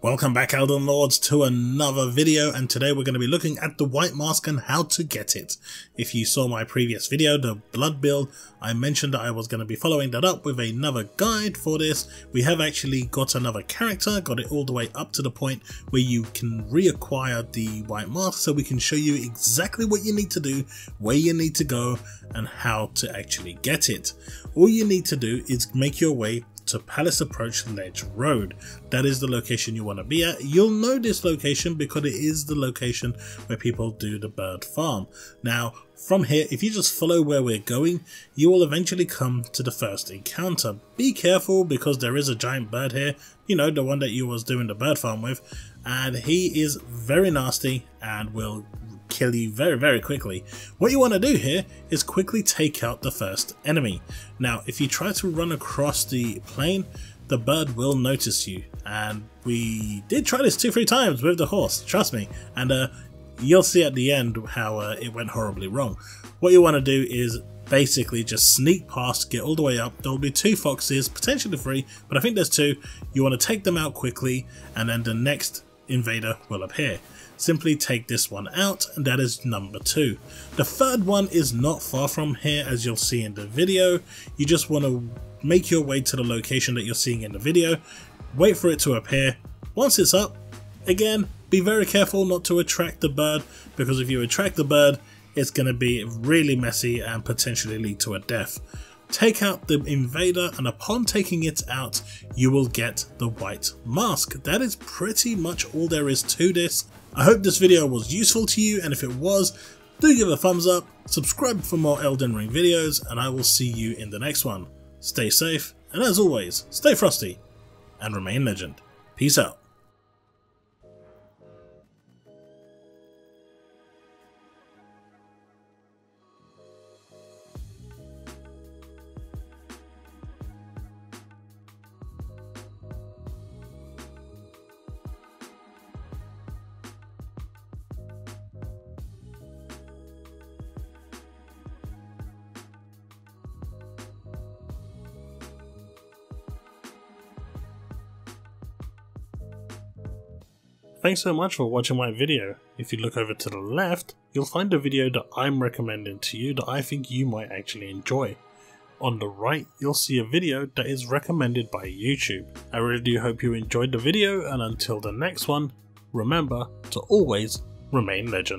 Welcome back Elden Lords to another video and today we're going to be looking at the White Mask and how to get it. If you saw my previous video, the Blood build, I mentioned that I was going to be following that up with another guide for this. We have actually got another character, got it all the way up to the point where you can reacquire the White Mask so we can show you exactly what you need to do, where you need to go and how to actually get it. All you need to do is make your way to Palace Approach Ledge Road. That is the location you want to be at. You'll know this location because it is the location where people do the bird farm. Now, from here, if you just follow where we're going, you will eventually come to the first encounter. Be careful because there is a giant bird here, you know, the one that you was doing the bird farm with, and he is very nasty and will kill you very, very quickly. What you want to do here is quickly take out the first enemy. Now, if you try to run across the plain, the bird will notice you. And we did try this two, three times with the horse, trust me. And uh, you'll see at the end how uh, it went horribly wrong. What you want to do is basically just sneak past, get all the way up. There will be two foxes, potentially three, but I think there's two. You want to take them out quickly, and then the next invader will appear. Simply take this one out and that is number two. The third one is not far from here as you'll see in the video. You just want to make your way to the location that you're seeing in the video, wait for it to appear. Once it's up, again, be very careful not to attract the bird because if you attract the bird, it's going to be really messy and potentially lead to a death. Take out the invader and upon taking it out, you will get the white mask. That is pretty much all there is to this. I hope this video was useful to you and if it was, do give a thumbs up, subscribe for more Elden Ring videos and I will see you in the next one. Stay safe and as always, stay frosty and remain legend. Peace out. Thanks so much for watching my video. If you look over to the left, you'll find a video that I'm recommending to you that I think you might actually enjoy. On the right, you'll see a video that is recommended by YouTube. I really do hope you enjoyed the video and until the next one, remember to always remain legend.